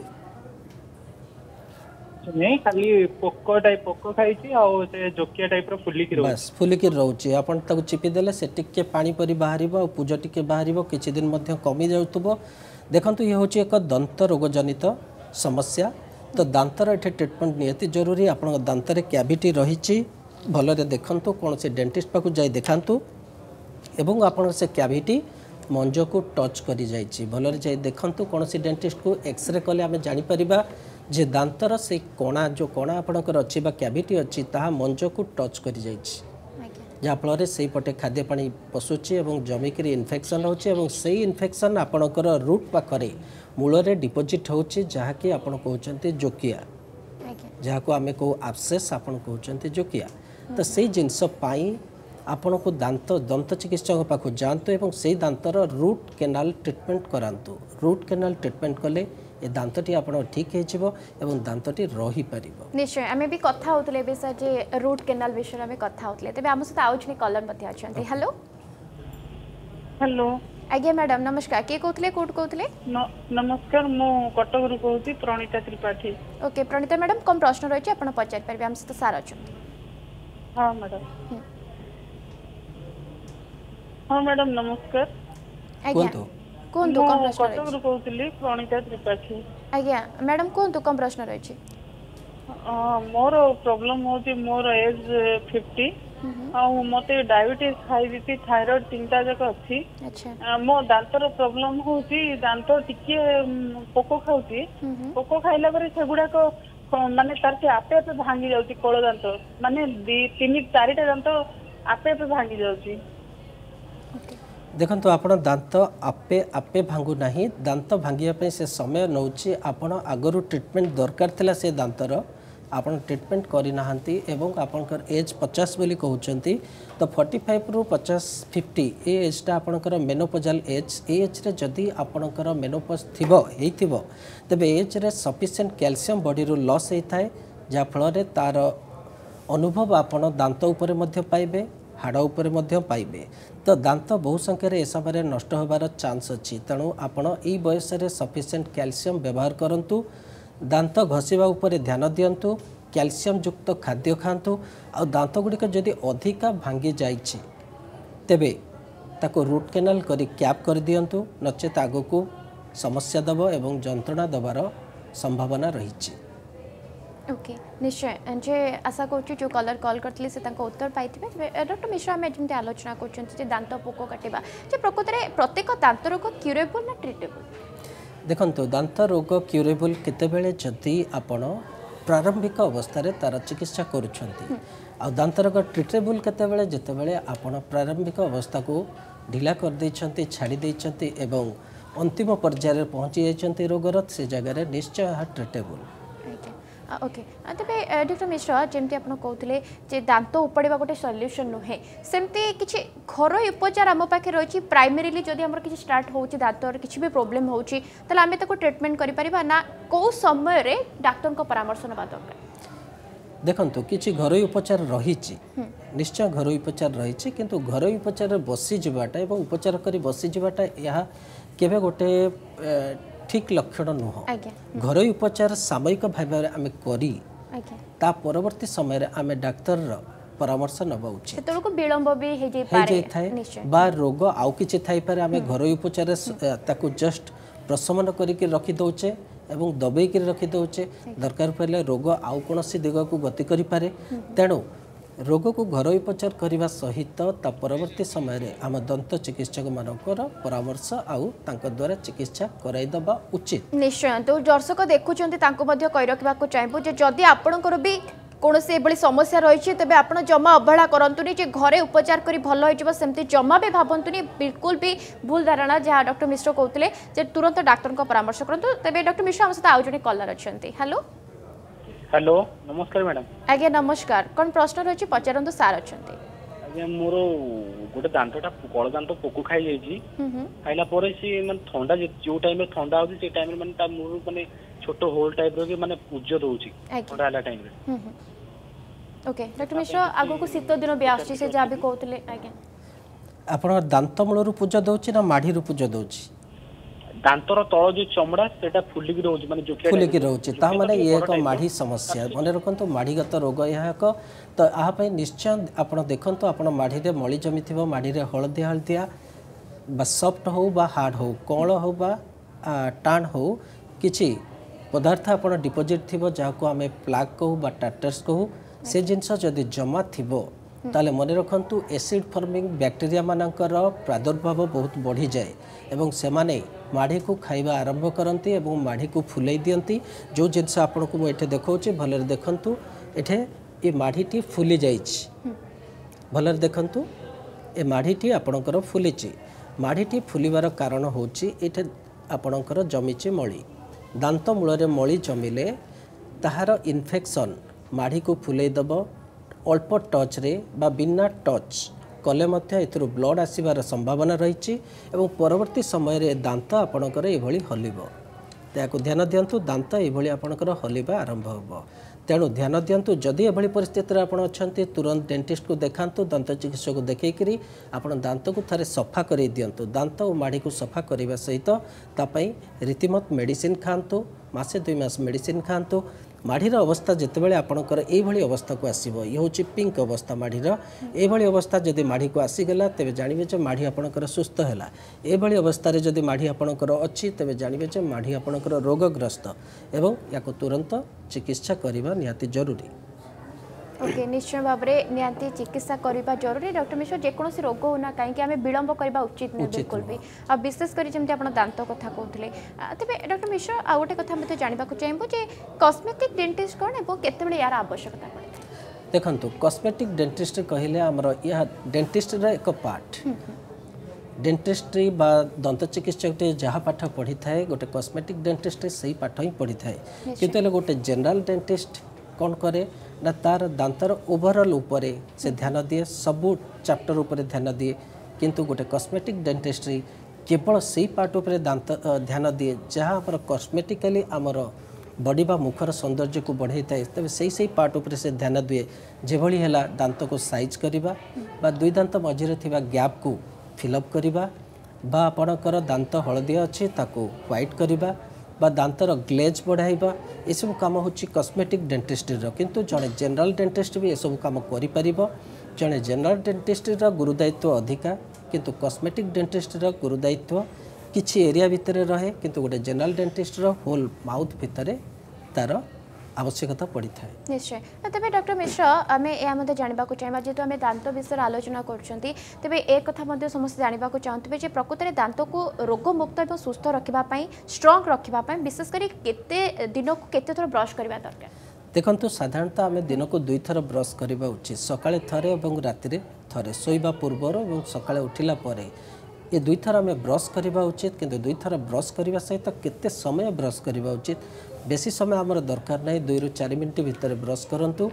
Speaker 2: କିଛି ନାହିଁ ଖାଲି ପୋକ ଟାଇପ୍ ପୋକ ଖାଇଛି ଆଉ ସେ ଜୋକିଆ ଟାଇପ୍ର ଫୁଲିକି ବାସ୍ ଫୁଲିକି ରହୁଛି ଆପଣ ତାକୁ ଚିପି ଦେଲେ ସେ ଟିକେ ପାଣି ପରି ବାହାରିବ ଆଉ ପୂଜ ଟିକେ ବାହାରିବ କିଛି ଦିନ ମଧ୍ୟ କମି ଯାଉଥିବ ଦେଖନ୍ତୁ ଇଏ ହେଉଛି ଏକ ଦନ୍ତ ରୋଗଜନିତ ସମସ୍ୟା ତ ଦାନ୍ତର ଏଠି ଟ୍ରିଟମେଣ୍ଟ ନିହାତି ଜରୁରୀ ଆପଣଙ୍କ ଦାନ୍ତରେ କ୍ୟାଭିଟି ରହିଛି ଭଲରେ ଦେଖନ୍ତୁ କୌଣସି ଡେଣ୍ଟିଷ୍ଟ ପାଖକୁ ଯାଇ ଦେଖାନ୍ତୁ ଏବଂ ଆପଣଙ୍କ ସେ କ୍ୟାଭିଟି ମଞ୍ଜକୁ ଟଚ୍ କରିଯାଇଛି ଭଲରେ ଯାଇ ଦେଖନ୍ତୁ କୌଣସି ଡେଣ୍ଟିଷ୍ଟକୁ ଏକ୍ସରେ କଲେ ଆମେ ଜାଣିପାରିବା ଯେ ଦାନ୍ତର ସେଇ କଣା ଯେଉଁ କଣା ଆପଣଙ୍କର ଅଛି ବା କ୍ୟାଭିଟି ଅଛି ତାହା ମଞ୍ଜକୁ ଟଚ୍ କରିଯାଇଛି ଯାହାଫଳରେ ସେଇପଟେ ଖାଦ୍ୟ ପାଣି ପଶୁଛି ଏବଂ ଜମିକିରି ଇନଫେକ୍ସନ୍ ହେଉଛି ଏବଂ ସେଇ ଇନଫେକ୍ସନ୍ ଆପଣଙ୍କର ରୁଟ୍ ପାଖରେ ମୂଳରେ ଡିପୋଜିଟ୍ ହେଉଛି ଯାହାକି ଆପଣ କହୁଛନ୍ତି ଜୋକିଆ ଯାହାକୁ ଆମେ କହୁ ଆବସେସ୍ ଆପଣ କହୁଛନ୍ତି ଜୋକିଆ ତ ସେଇ ଜିନିଷ ପାଇଁ ଆପଣଙ୍କୁ ଦାନ୍ତ ଦନ୍ତ ଚିକିତ୍ସକଙ୍କ ପାଖକୁ ଯାଆନ୍ତୁ ଏବଂ ସେଇ ଦାନ୍ତର ରୁଟ୍ କେନାଲ ଟ୍ରିଟମେଣ୍ଟ କରାନ୍ତୁ ରୁଟ୍ କେନାଲ ଟ୍ରିଟମେଣ୍ଟ କଲେ ଏ ଦାନ୍ତଟି ଆପଣ ଠିକ୍ ହେଇଯିବ ଏବଂ ଦାନ୍ତଟି ରହିପାରିବ
Speaker 1: ନିଶ୍ଚୟ ଆମେ ବି କଥା ହେଉଥିଲେ ଏବେ ସାର୍ ଯେ ରୁଟ୍ କେନାଲ ବିଷୟରେ ଆମେ କଥା ହେଉଥିଲେ ତେବେ ଆମ ସହିତ ଆଉ ଜଣେ କଲର ମଧ୍ୟ ଅଛନ୍ତି ହ୍ୟାଲୋ ହ୍ୟାଲୋ ଆଜ୍ଞା ମ୍ୟାଡ଼ାମ୍ ନମସ୍କାର କିଏ କହୁଥିଲେ କେଉଁଠୁ କହୁଥିଲେ ନମସ୍କାର ମୁଁ କଟକରୁ କହୁଛି ପ୍ରଣୀତା ତ୍ରିପାଠୀ ଓକେ ପ୍ରଣୀତା ମ୍ୟାଡ଼ାମ୍ କ'ଣ ପ୍ରଶ୍ନ ରହିଛି ଆପଣ ପଚାରିପାରିବେ ଆମ ସହିତ ସାର୍ ଅଛନ୍ତି ହଁ ମ୍ୟାଡ଼ାମ୍ ହଁ ମ୍ୟାଡ଼ାମ୍ ନମସ୍କାର ଆଜ୍ଞା କୁହନ୍ତୁ କ'ଣ ପ୍ରଶ୍ନ
Speaker 2: କହୁଥିଲି ପ୍ରଣିତା ତ୍ରିପାଠୀ
Speaker 1: ଆଜ୍ଞା ମ୍ୟାଡ଼ାମ୍ କୁହନ୍ତୁ କ'ଣ ପ୍ରଶ୍ନ ରହିଛି
Speaker 2: ମୋର ପ୍ରୋବ୍ଲେମ ହେଉଛି ମୋର ଏଜ୍ ଫିଫ୍ଟି ଆଉ ମୋତେ ଡାଇବେଟିସ ହାଇ ବିପି ଥାଇରଏଡ୍ ତିନିଟା ଯାକ ଅଛି ମୋ ଦାନ୍ତର ପ୍ରୋବ୍ଲେମ ହେଉଛି ଦାନ୍ତ ଟିକେ ପୋକ ଖାଉଛି ପୋକ ଖାଇଲା ପରେ ସେଗୁଡ଼ାକ ମାନେ ତାର ସେ ଆପେ ଆପେ ଭାଙ୍ଗି ଯାଉଛି କଳ ଦାନ୍ତ ମାନେ ତିନି ଚାରିଟା ଦାନ୍ତ ଆପେ ଆପେ ଭାଙ୍ଗି ଯାଉଛି দেখুন আপনার দাঁত আপে আপে ভাঙ্গু না দাঁত ভাঙ্গা সে সময় নেছে আপনার আগর ট্রিটমেন্ট দরকার লা সে দাঁতর আপনার ট্রিটমেন্ট করে না এবং আপনার এজ পচাশ বলে কুমার তো ফর্টি ফাইভ রু পচাশ ফিফটি এ এজটা আপনার মেনোপোজাল এজ এ এজরে যদি আপনার মেনোপোজ থাকব তবে এজরে সফিসিয়েন্ট ক্যালসিয়াম বডি লস হয়ে থাকে যা ফলরে তার অনুভব আপনার দাঁত উপরে পাইবে ହାଡ଼ ଉପରେ ମଧ୍ୟ ପାଇବେ ତ ଦାନ୍ତ ବହୁ ସଂଖ୍ୟାରେ ଏ ସମୟରେ ନଷ୍ଟ ହେବାର ଚାନ୍ସ ଅଛି ତେଣୁ ଆପଣ ଏଇ ବୟସରେ ସଫିସିଏଣ୍ଟ କ୍ୟାଲସିୟମ୍ ବ୍ୟବହାର କରନ୍ତୁ ଦାନ୍ତ ଘଷିବା ଉପରେ ଧ୍ୟାନ ଦିଅନ୍ତୁ କ୍ୟାଲସିୟମ୍ ଯୁକ୍ତ ଖାଦ୍ୟ ଖାଆନ୍ତୁ ଆଉ ଦାନ୍ତଗୁଡ଼ିକ ଯଦି ଅଧିକା ଭାଙ୍ଗି ଯାଇଛି ତେବେ ତାକୁ ରୁଟ୍ କେନାଲ କରି କ୍ୟାପ୍ କରିଦିଅନ୍ତୁ ନଚେତ ଆଗକୁ ସମସ୍ୟା ଦେବ ଏବଂ ଯନ୍ତ୍ରଣା ଦେବାର ସମ୍ଭାବନା ରହିଛି
Speaker 1: ওকে নিশ্চয় যে আশা করছি যে কলর কল করলে সে তাঙ্ক উত্তর পাইবে ডক্টর মিশ্র আমি যেমন আলোচনা করছেন যে দাঁত পোক কাটিবা যে প্রকৃতরে প্রত্যেক দাঁত রোগ কিউরেবল না ট্রিটেবল
Speaker 2: ଦେଖନ୍ତୁ ଦାନ୍ତ ରୋଗ କ୍ୟୁରେବୁଲ୍ କେତେବେଳେ ଯଦି ଆପଣ ପ୍ରାରମ୍ଭିକ ଅବସ୍ଥାରେ ତା'ର ଚିକିତ୍ସା କରୁଛନ୍ତି ଆଉ ଦାନ୍ତ ରୋଗ ଟ୍ରିଟେବୁଲ୍ କେତେବେଳେ ଯେତେବେଳେ ଆପଣ ପ୍ରାରମ୍ଭିକ ଅବସ୍ଥାକୁ ଢିଲା କରିଦେଇଛନ୍ତି ଛାଡ଼ି ଦେଇଛନ୍ତି ଏବଂ ଅନ୍ତିମ ପର୍ଯ୍ୟାୟରେ ପହଞ୍ଚି ଯାଇଛନ୍ତି ରୋଗର ସେ ଜାଗାରେ ନିଶ୍ଚୟ ଏହା ଟ୍ରିଟେବୁଲ୍
Speaker 1: ओके तेज डॉक्टर मिश्र जमी आप कहते दात उपाड़ा गोटे सल्यूशन नुहे सेमती किसी घर उपचार आम पाखे रही प्राइमेली जदि किसी स्टार्ट हो दात कि भी प्रोब्लेम होने ट्रिटमेंट कर कौ समय डाक्तर परामर्श ना दरकार
Speaker 2: देखो किसी घर उपचार रही निश्चय घर उपचार रही कि घर उपचार बसी जावाटा उपचार कर बसी यह के गोटे সঠিক লক্ষণ নুহ ঘর উপচার সাময়িক ভাবে আমি করি তা পরবর্তী সময় আমি ডাক্তারর পরামর্শ নেওয়া উচিত হয়ে বা রোগ আউ কিছু থাইপরে আমি ঘর উপচারে তাকে জস্ট প্রশমন করি রখি দেউছে এবং দবাই রখি দেউছে দরকার পড়লে রোগ আউ কোণী দিগক গতি করে তেমন ରୋଗକୁ ଘରୋଇ ଉପଚାର କରିବା ସହିତ ତା ପରବର୍ତ୍ତୀ ସମୟରେ ଆମ ଦନ୍ତ ଚିକିତ୍ସକମାନଙ୍କର ପରାମର୍ଶ ଆଉ ତାଙ୍କ ଦ୍ୱାରା ଚିକିତ୍ସା କରାଇଦେବା ଉଚିତ
Speaker 1: ନିଶ୍ଚୟ ତ ଦର୍ଶକ ଦେଖୁଛନ୍ତି ତାଙ୍କୁ ମଧ୍ୟ କହି ରଖିବାକୁ ଚାହିଁବୁ ଯେ ଯଦି ଆପଣଙ୍କର ବି କୌଣସି ଏଭଳି ସମସ୍ୟା ରହିଛି ତେବେ ଆପଣ ଜମା ଅବହେଳା କରନ୍ତୁନି ଯେ ଘରେ ଉପଚାର କରି ଭଲ ହେଇଯିବ ସେମିତି ଜମା ବି ଭାବନ୍ତୁନି ବିଲକୁଲ ବି ଭୁଲ ଧାରଣା ଯାହା ଡକ୍ଟର ମିଶ୍ର କହୁଥିଲେ ଯେ ତୁରନ୍ତ ଡାକ୍ତରଙ୍କ ପରାମର୍ଶ କରନ୍ତୁ ତେବେ ଡକ୍ଟର ମିଶ୍ର ଆମ ସହିତ ଆଉ ଜଣେ କଲର୍ ଅଛନ୍ତି ହ୍ୟାଲୋ হ্যালো নমস্কার ম্যাডাম আজ্ঞা নমস্কার কোন প্রশ্ন রয়েছে পচারন্তু স্যার অছন্তি
Speaker 2: আজ্ঞা মোর গোটে দাঁতটা কল দাঁত পোক খাই যাইছি খাইলা পরে সে মানে থন্ডা যে টাইমে থন্ডা হচ্ছে সেই টাইমে মানে তা মূল মানে ছোট হোল টাইপর কি মানে পূজ্য দଉଛି থন্ডা হেলা টাইমে
Speaker 1: ওকে ডক্টর মিশ্র আগকু শীত দিন বি আসছে সে যা বি কହୁଥିଲେ আজ্ঞা
Speaker 2: আপনার দাঁত মূলর পূজ্য দଉଛି না মাড়ির পূজ্য দଉଛି दांतर तल जो चमड़ा फुलिक रोज मैं जो फुलिक रोज मैंने ये एक माढ़ी समस्या मन रखु माढ़ीगत रोग यह एक तो आप निश्चय आप देखु आप माढ़ी मली जमी थी माढ़ी में हलदी हलदिया सफ्ट हो हार्ड हो कौ हो टाण हो कि पदार्थ आपजिट थी जहाँ को आम प्लाक कहूँ टाटर्स कहूँ से जिनस जमा थी তাহলে মনে রাখতু এসিড ফর্মিং ব্যাকটেরিয়া মানকর প্রাদুর্ভাব বহুত যায় এবং সেমানে মাড়িকে খাইবা আরম্ভ করতে এবং মাড়িকে ফুলাই দিকে যে জিনিস আপনার এটি দেখছি ভালরে দেখু এটি এ মাড়িটি ফুলি যাই ভালরে দেখু এ মাড়িটি আপনার ফুলিছি মাড়িটি ফুলিবার কারণ হচ্ছে এটি আপনার জমিছে মলি দাঁত মূলরে মলি জমিলে তাহার ইনফেকশন মাড়িকে ফুলাই দেব ଅଳ୍ପ ଟଚ୍ରେ ବା ବିନା ଟଚ୍ କଲେ ମଧ୍ୟ ଏଥିରୁ ବ୍ଲଡ଼୍ ଆସିବାର ସମ୍ଭାବନା ରହିଛି ଏବଂ ପରବର୍ତ୍ତୀ ସମୟରେ ଦାନ୍ତ ଆପଣଙ୍କର ଏଭଳି ହଲିବ ତାହାକୁ ଧ୍ୟାନ ଦିଅନ୍ତୁ ଦାନ୍ତ ଏଭଳି ଆପଣଙ୍କର ହଲିବା ଆରମ୍ଭ ହେବ ତେଣୁ ଧ୍ୟାନ ଦିଅନ୍ତୁ ଯଦି ଏଭଳି ପରିସ୍ଥିତିରେ ଆପଣ ଅଛନ୍ତି ତୁରନ୍ତ ଡେଣ୍ଟିଷ୍ଟକୁ ଦେଖାନ୍ତୁ ଦନ୍ତ ଚିକିତ୍ସକୁ ଦେଖାଇକରି ଆପଣ ଦାନ୍ତକୁ ଥରେ ସଫା କରାଇ ଦିଅନ୍ତୁ ଦାନ୍ତ ଓ ମାଢ଼ିକୁ ସଫା କରିବା ସହିତ ତା ପାଇଁ ରୀତିମତ ମେଡ଼ିସିନ୍ ଖାଆନ୍ତୁ ମାସେ ଦୁଇ ମାସ ମେଡ଼ିସିନ୍ ଖାଆନ୍ତୁ ମାଢ଼ିର ଅବସ୍ଥା ଯେତେବେଳେ ଆପଣଙ୍କର ଏଇଭଳି ଅବସ୍ଥାକୁ ଆସିବ ଇଏ ହେଉଛି ପିଙ୍କ ଅବସ୍ଥା ମାଢ଼ିର ଏଇଭଳି ଅବସ୍ଥା ଯଦି ମାଢ଼ିକୁ ଆସିଗଲା ତେବେ ଜାଣିବେ ଯେ ମାଢ଼ି ଆପଣଙ୍କର ସୁସ୍ଥ ହେଲା ଏଭଳି ଅବସ୍ଥାରେ ଯଦି ମାଢ଼ି ଆପଣଙ୍କର ଅଛି ତେବେ ଜାଣିବେ ଯେ ମାଢ଼ି ଆପଣଙ୍କର ରୋଗଗ୍ରସ୍ତ ଏବଂ ୟାକୁ ତୁରନ୍ତ ଚିକିତ୍ସା କରିବା ନିହାତି ଜରୁରୀ
Speaker 1: ওকে নিশ্চয় ভাবে নিহতি চিকিৎসা করা জরুরি ডক্টর মিশ্র যেকোন রোগ হো না কাইকি আমি বিলম্ব করা উচিত নু বিলকুল বি বিশেষ করে যেমন আপনার দাঁত কথা কৌলে তবে ডক্টর মিশ্র আউ গোটে কথা মতো জাঁয়া চাইবু যে কসমেটিক ডেটিস্ট কোণ এবং কেতবে ইয়ার আবশ্যকতা পড়ে
Speaker 2: দেখন্তু কসমেটিক ডেন্টিস্ট কহিলে আমার ইয়া ডেন্টিস্টর এক পার্ট ডেন্টিস্ট্রি বা দন্ত চিকিৎসকটি যাহা পাঠ পড়ি থাকে গোটে কসমেটিক ডেন্টিস্ট সেই পাঠ ହିଁ পড়ি থাকে কিন্তু ହେଲେ ଗୋଟେ ଜେନେରାଲ ଡେଣ୍ଟିଷ୍ଟ କ'ଣ କରେ ନା ତାର ଦାନ୍ତର ଓଭରଅଲ୍ ଉପରେ ସେ ଧ୍ୟାନ ଦିଏ ସବୁ ଚାପ୍ଟର ଉପରେ ଧ୍ୟାନ ଦିଏ କିନ୍ତୁ ଗୋଟେ କସ୍ମେଟିକ୍ ଡେଣ୍ଟିଷ୍ଟ୍ରି କେବଳ ସେଇ ପାର୍ଟ ଉପରେ ଦାନ୍ତ ଧ୍ୟାନ ଦିଏ ଯାହା ଆମର କସ୍ମେଟିକାଲି ଆମର ବଡ଼ି ବା ମୁଖର ସୌନ୍ଦର୍ଯ୍ୟକୁ ବଢ଼େଇଥାଏ ତେବେ ସେଇ ସେଇ ପାର୍ଟ ଉପରେ ସେ ଧ୍ୟାନ ଦିଏ ଯେଭଳି ହେଲା ଦାନ୍ତକୁ ସାଇଜ୍ କରିବା ବା ଦୁଇ ଦାନ୍ତ ମଝିରେ ଥିବା ଗ୍ୟାପ୍କୁ ଫିଲ୍ଅପ୍ କରିବା ବା ଆପଣଙ୍କର ଦାନ୍ତ ହଳଦିଆ ଅଛି ତାକୁ ହ୍ୱାଇଟ୍ କରିବା বা দাঁতর গ্লেজ বড়াইবা এসব কাম হচ্ছে কসমেটিক ডেটিস্ট্রির কিন্তু জনে জেনারেল ডেটিস্ট বি এসব কাম করে পারিব জনে জেনারেল ডেটিস্ট্রির গুরুদায়িত্ব অধিকা কিন্তু কসমেটিক ডেটিস্ট্রির গুরুদায়িত্ব কিছু এরিয়া ভিতরে রহে কিন্তু গোটে জেনারেল ডেটিস্ট্রির হোল মাউথ ভিতরে তার ଆବଶ୍ୟକତା ପଡ଼ିଥାଏ
Speaker 1: ନିଶ୍ଚୟ ତେବେ ଡକ୍ଟର ମିଶ୍ର ଆମେ ଏହା ମଧ୍ୟ ଜାଣିବାକୁ ଚାହିଁବା ଯେହେତୁ ଆମେ ଦାନ୍ତ ବିଷୟରେ ଆଲୋଚନା କରୁଛନ୍ତି ତେବେ ଏ କଥା ମଧ୍ୟ ସମସ୍ତେ ଜାଣିବାକୁ ଚାହୁଁଥିବେ ଯେ ପ୍ରକୃତରେ ଦାନ୍ତକୁ ରୋଗମୁକ୍ତ ଏବଂ ସୁସ୍ଥ ରଖିବା ପାଇଁ ଷ୍ଟ୍ରଙ୍ଗ ରଖିବା ପାଇଁ ବିଶେଷ କରି କେତେ ଦିନକୁ କେତେ ଥର ବ୍ରଶ କରିବା ଦରକାର
Speaker 2: ଦେଖନ୍ତୁ ସାଧାରଣତଃ ଆମେ ଦିନକୁ ଦୁଇଥର ବ୍ରଶ କରିବା ଉଚିତ ସକାଳେ ଥରେ ଏବଂ ରାତିରେ ଥରେ ଶୋଇବା ପୂର୍ବରୁ ଏବଂ ସକାଳେ ଉଠିଲା ପରେ ଏ ଦୁଇଥର ଆମେ ବ୍ରଶ କରିବା ଉଚିତ କିନ୍ତୁ ଦୁଇଥର ବ୍ରଶ କରିବା ସହିତ କେତେ ସମୟ ବ୍ରଶ କରିବା ଉଚିତ ବେଶୀ ସମୟ ଆମର ଦରକାର ନାହିଁ ଦୁଇରୁ ଚାରି ମିନିଟ୍ ଭିତରେ ବ୍ରସ୍ କରନ୍ତୁ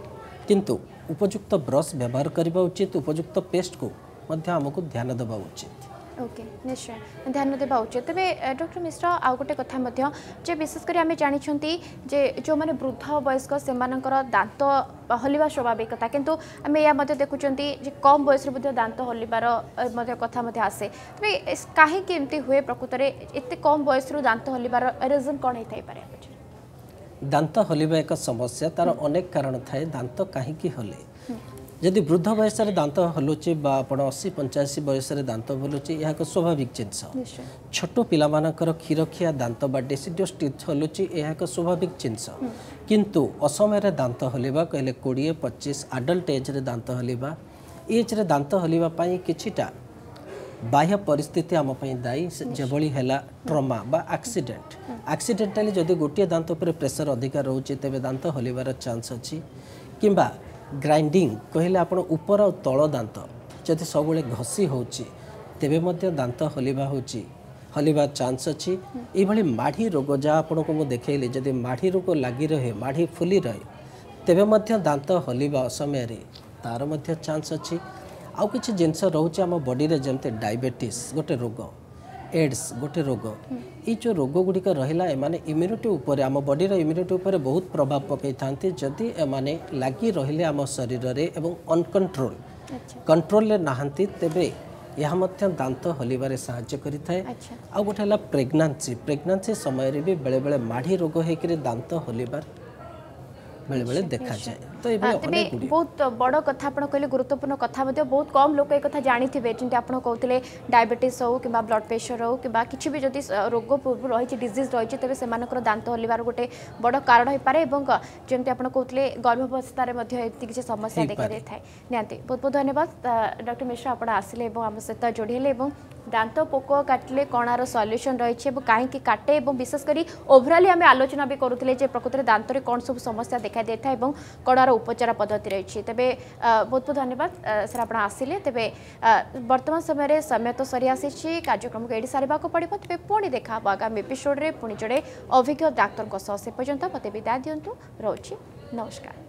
Speaker 2: କିନ୍ତୁ ଉପଯୁକ୍ତ ବ୍ରସ୍ ବ୍ୟବହାର କରିବା ଉଚିତ ଉପଯୁକ୍ତ ପେଷ୍ଟକୁ ମଧ୍ୟ ଆମକୁ ଧ୍ୟାନ ଦେବା ଉଚିତ
Speaker 1: ଓକେ ନିଶ୍ଚୟ ଧ୍ୟାନ ଦେବା ଉଚିତ ତେବେ ଡକ୍ଟର ମିଶ୍ର ଆଉ ଗୋଟେ କଥା ମଧ୍ୟ ଯେ ବିଶେଷ କରି ଆମେ ଜାଣିଛନ୍ତି ଯେ ଯେଉଁମାନେ ବୃଦ୍ଧ ବୟସ୍କ ସେମାନଙ୍କର ଦାନ୍ତ ହଲିବା ସ୍ୱାଭାବିକତା କିନ୍ତୁ ଆମେ ଏହା ମଧ୍ୟ ଦେଖୁଛନ୍ତି ଯେ କମ୍ ବୟସରେ ମଧ୍ୟ ଦାନ୍ତ ହଲିବାର ମଧ୍ୟ କଥା ମଧ୍ୟ ଆସେ ତେବେ କାହିଁକି ଏମିତି ହୁଏ ପ୍ରକୃତରେ ଏତେ କମ୍ ବୟସରୁ ଦାନ୍ତ ହଲିବାର ରିଜନ୍ କ'ଣ ହେଇଥାଇପାରେ
Speaker 2: ଦାନ୍ତ ହଲିବା ଏକ ସମସ୍ୟା ତାର ଅନେକ କାରଣ ଥାଏ ଦାନ୍ତ କାହିଁକି ହଲେ ଯଦି ବୃଦ୍ଧ ବୟସରେ ଦାନ୍ତ ହଲୁଛି ବା ଆପଣ ଅଶୀ ପଞ୍ଚାଅଶୀ ବୟସରେ ଦାନ୍ତ ହଲୁଛି ଏହା ଏକ ସ୍ୱାଭାବିକ ଜିନିଷ ଛୋଟ ପିଲାମାନଙ୍କର କ୍ଷୀରଖିଆ ଦାନ୍ତ ବା ଡେସିଡିଓ ଷ୍ଟିଥ ହଲୁଛି ଏହା ଏକ ସ୍ୱାଭାବିକ ଜିନିଷ କିନ୍ତୁ ଅସମୟରେ ଦାନ୍ତ ହଲିବା କହିଲେ କୋଡ଼ିଏ ପଚିଶ ଆଡଲ୍ଟ ଏଜ୍ରେ ଦାନ୍ତ ହଲିବା ଏଜ୍ରେ ଦାନ୍ତ ହଲିବା ପାଇଁ କିଛିଟା ବାହ୍ୟ ପରିସ୍ଥିତି ଆମ ପାଇଁ ଦାୟୀ ଯେଭଳି ହେଲା ଟ୍ରମା ବା ଆକ୍ସିଡେଣ୍ଟ ଆକ୍ସିଡେଣ୍ଟାଲି ଯଦି ଗୋଟିଏ ଦାନ୍ତ ଉପରେ ପ୍ରେସର ଅଧିକା ରହୁଛି ତେବେ ଦାନ୍ତ ହଲିବାର ଚାନ୍ସ ଅଛି କିମ୍ବା ଗ୍ରାଇଣ୍ଡିଂ କହିଲେ ଆପଣ ଉପର ଆଉ ତଳ ଦାନ୍ତ ଯଦି ସବୁବେଳେ ଘଷି ହେଉଛି ତେବେ ମଧ୍ୟ ଦାନ୍ତ ହଲିବା ହେଉଛି ହଲିବା ଚାନ୍ସ ଅଛି ଏଇଭଳି ମାଢ଼ି ରୋଗ ଯାହା ଆପଣଙ୍କୁ ମୁଁ ଦେଖାଇଲି ଯଦି ମାଢ଼ି ରୋଗ ଲାଗି ରହେ ମାଢ଼ି ଫୁଲି ରହେ ତେବେ ମଧ୍ୟ ଦାନ୍ତ ହଲିବା ସମୟରେ ତା'ର ମଧ୍ୟ ଚାନ୍ସ ଅଛି ଆଉ କିଛି ଜିନିଷ ରହୁଛି ଆମ ବଡ଼ିରେ ଯେମିତି ଡାଇବେଟିସ୍ ଗୋଟେ ରୋଗ ଏଡ୍ସ ଗୋଟେ ରୋଗ ଏଇ ଯେଉଁ ରୋଗଗୁଡ଼ିକ ରହିଲା ଏମାନେ ଇମ୍ୟୁନିଟି ଉପରେ ଆମ ବଡ଼ିର ଇମ୍ୟୁନିଟି ଉପରେ ବହୁତ ପ୍ରଭାବ ପକାଇଥାନ୍ତି ଯଦି ଏମାନେ ଲାଗି ରହିଲେ ଆମ ଶରୀରରେ ଏବଂ ଅନକଣ୍ଟ୍ରୋଲ କଣ୍ଟ୍ରୋଲରେ ନାହାନ୍ତି ତେବେ ଏହା ମଧ୍ୟ ଦାନ୍ତ ହଲିବାରେ ସାହାଯ୍ୟ କରିଥାଏ ଆଉ ଗୋଟେ ହେଲା ପ୍ରେଗନାନ୍ସି ପ୍ରେଗନାନ୍ସି ସମୟରେ ବି ବେଳେବେଳେ ମାଢ଼ି ରୋଗ ହେଇକରି ଦାନ୍ତ ହଲିବାର ବେଳେବେଳେ ଦେଖାଯାଏ ତେବେ
Speaker 1: ବହୁତ ବଡ଼ କଥା ଆପଣ କହିଲେ ଗୁରୁତ୍ୱପୂର୍ଣ୍ଣ କଥା ମଧ୍ୟ ବହୁତ କମ୍ ଲୋକ ଏ କଥା ଜାଣିଥିବେ ଯେମିତି ଆପଣ କହୁଥିଲେ ଡାଇବେଟିସ୍ ହେଉ କିମ୍ବା ବ୍ଲଡ୍ ପ୍ରେସର ହେଉ କିମ୍ବା କିଛି ବି ଯଦି ରୋଗ ପୂର୍ବରୁ ରହିଛି ଡିଜିଜ୍ ରହିଛି ତେବେ ସେମାନଙ୍କର ଦାନ୍ତ ହଲିବାର ଗୋଟେ ବଡ଼ କାରଣ ହୋଇପାରେ ଏବଂ ଯେମିତି ଆପଣ କହୁଥିଲେ ଗର୍ଭାବସ୍ଥାରେ ମଧ୍ୟ ଏମିତି କିଛି ସମସ୍ୟା ଦେଖାଯାଇଥାଏ ନିହାତି ବହୁତ ବହୁତ ଧନ୍ୟବାଦ ଡକ୍ଟର ମିଶ୍ର ଆପଣ ଆସିଲେ ଏବଂ ଆମ ସହିତ ଯୋଡ଼ି ହେଲେ ଏବଂ ଦାନ୍ତ ପୋକ କାଟିଲେ କଣାର ସଲ୍ୟୁସନ୍ ରହିଛି ଏବଂ କାହିଁକି କାଟେ ଏବଂ ବିଶେଷ କରି ଓଭରାଲି ଆମେ ଆଲୋଚନା ବି କରୁଥିଲେ ଯେ ପ୍ରକୃତରେ ଦାନ୍ତରେ କ'ଣ ସବୁ ସମସ୍ୟା ଦେଖାଯାଇଥାଏ ଏବଂ କଣାର ତାର ଉପଚାର ପଦ୍ଧତି ରହିଛି ତେବେ ବହୁତ ବହୁତ ଧନ୍ୟବାଦ ସାର୍ ଆପଣ ଆସିଲେ ତେବେ ବର୍ତ୍ତମାନ ସମୟରେ ସମୟ ତ ସରି ଆସିଛି କାର୍ଯ୍ୟକ୍ରମକୁ ଏଠି ସାରିବାକୁ ପଡ଼ିବ ତେବେ ପୁଣି ଦେଖାହେବ ଆଗାମୀ ଏପିସୋଡ଼ରେ ପୁଣି ଜଣେ ଅଭିଜ୍ଞ ଡାକ୍ତରଙ୍କ ସହ ସେ ପର୍ଯ୍ୟନ୍ତ ମୋତେ ବିଦାୟ ଦିଅନ୍ତୁ ରହୁଛି ନମସ୍କାର